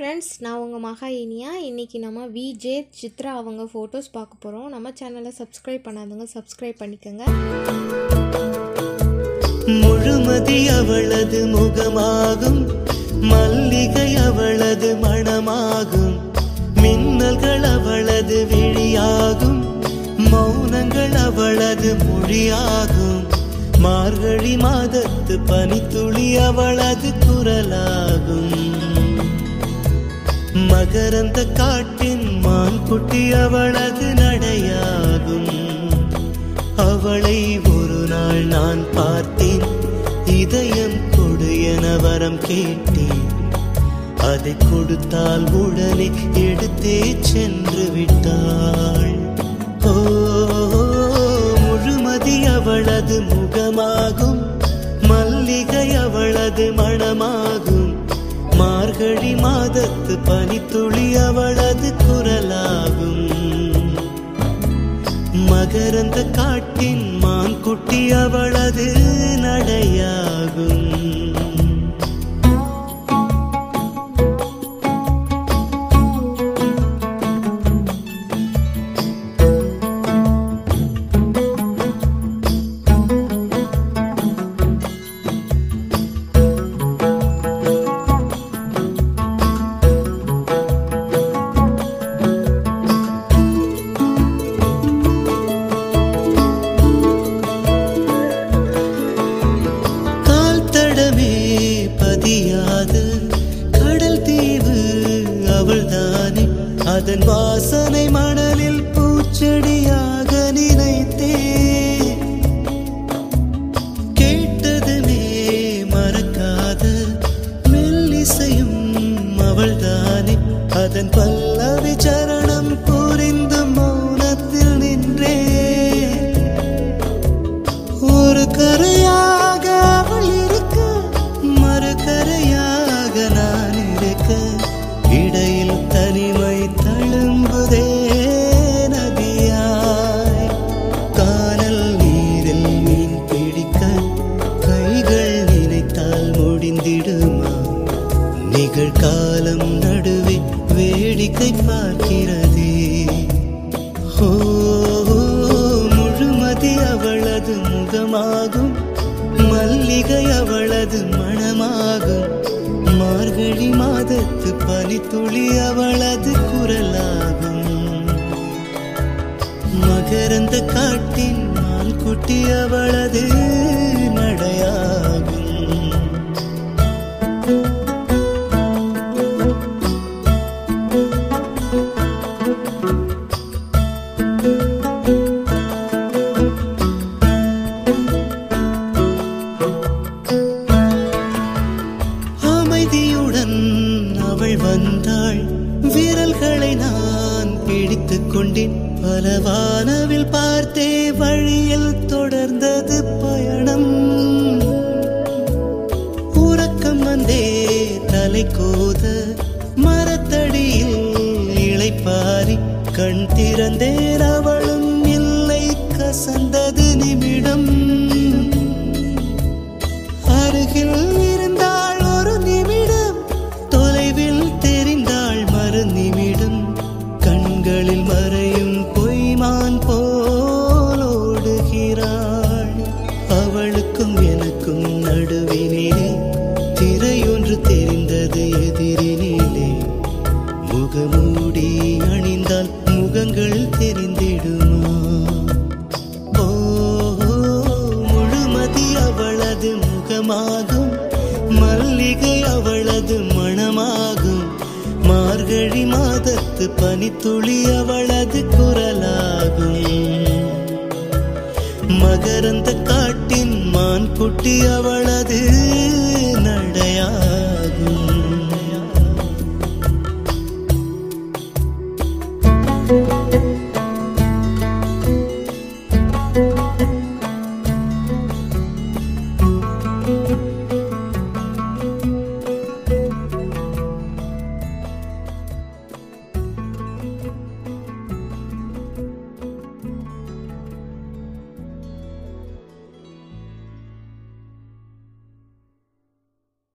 Friends நான் உங்கள் மகா இனியா. இன்றைக்கி நம்ம விஜே சித்ரா அவங்க ஃபோட்டோஸ் பார்க்க போகிறோம் நம்ம சேனலை சப்ஸ்கிரைப் பண்ணாதவங்க சப்ஸ்கிரைப் பண்ணிக்கோங்க. முழுமதி அவளது முகமாகும். மல்லிகை அவளது மணமாகும். மின்னல்கள் அவளது விழியாகும். மௌனங்கள் அவளது மொழியாகும். மார்கழி மாதத்து பனித்துளி அவளது குரலாகும் மகரந்த காட்டின் மான் குட்டி அவளது நடையாகும். அவளை ஒரு நாள் நான் பார்த்தேன். இதயம் கொடு என வரம் கேட்டேன். அதை கொடுத்தால் உடனே எடுத்தே சென்று விட்டாள். ஓ முழுமதி அவளது முகமாகும். மல்லிகை அவளது மணமாகும். மார்கழி மாதத்து பனித்துளி அவளது குரலாகும். மகரந்த காட்டின் மான்குட்டி அவளது நடையாகும். அதன் வாசனை மணலில் பூச்செடியாக நினைத்தே கேட்டதுமே மறக்காத மெல்லிசையும் அவள்தானே. அதன் பல்லவி சரணம் புரிந்து நிகழ்காலம் நடுவே வேடிக்கை பார்க்கிறதே. ஓ முழுமதி அவளது முகமாகும். மல்லிகை அவளது மணமாகும் மார்கழி மாதத்து பனித்துளி அவளது குரலாகும். மகரந்த காட்டின் மான்குட்டி அவளது வந்தாள் விரல்களை நான் பிடித்துக் கொண்டேன். பலவானவில் பார்த்தே வழியில் தொடர்ந்தது பயணம். உறக்கம் வந்தே தலை கோத மரத்தடியில் இழைப்பாரி கண் திறந்தேன் அவளும் இல்லை கசந்தது நிமிடம். மல்லிகை அவளது மணமாகும். மார்கழி மாதத்து பனித்துளி அவளது குரலாகும். மகரந்த காட்டின் மான் குட்டி அவளது